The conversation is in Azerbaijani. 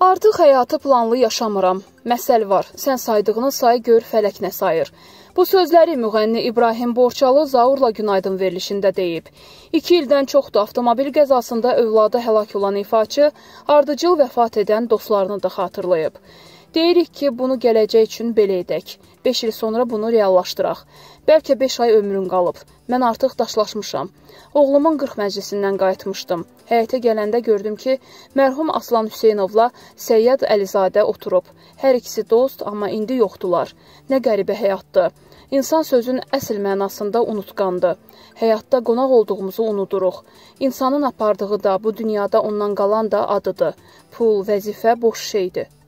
Artıq həyatı planlı yaşamıram. Məsəl var. Sən saydığının sayı gör fələk nə sayır. Bu sözləri müğənni İbrahim Borçalı Zaurla Günaydın verilişində deyib. 2 ildən çoxdur avtomobil qəzasında övladı həlak olan ifaçı ardıcıl vəfat edən dostlarını da xatırlayıb. Deyirik ki, bunu gələcək üçün belə edək. 5 il sonra bunu reallaşdıraq. Bəlkə 5 ay ömrün qalıb. Mən artıq daşlaşmışam. Oğlumun 40 məclisindən qayıtmışdım. Həyətə gələndə gördüm ki, mərhum Aslan Hüseynovla Səyyad Əlizadə oturub. Hər ikisi dost, amma indi yoxdular. Nə qəribə həyatdır. İnsan sözün əsl mənasında unutqandır. Həyatda qonaq olduğumuzu unuduruq. İnsanın apardığı da, bu dünyada ondan qalan da adıdır. Pul, vəzifə boş şeydir.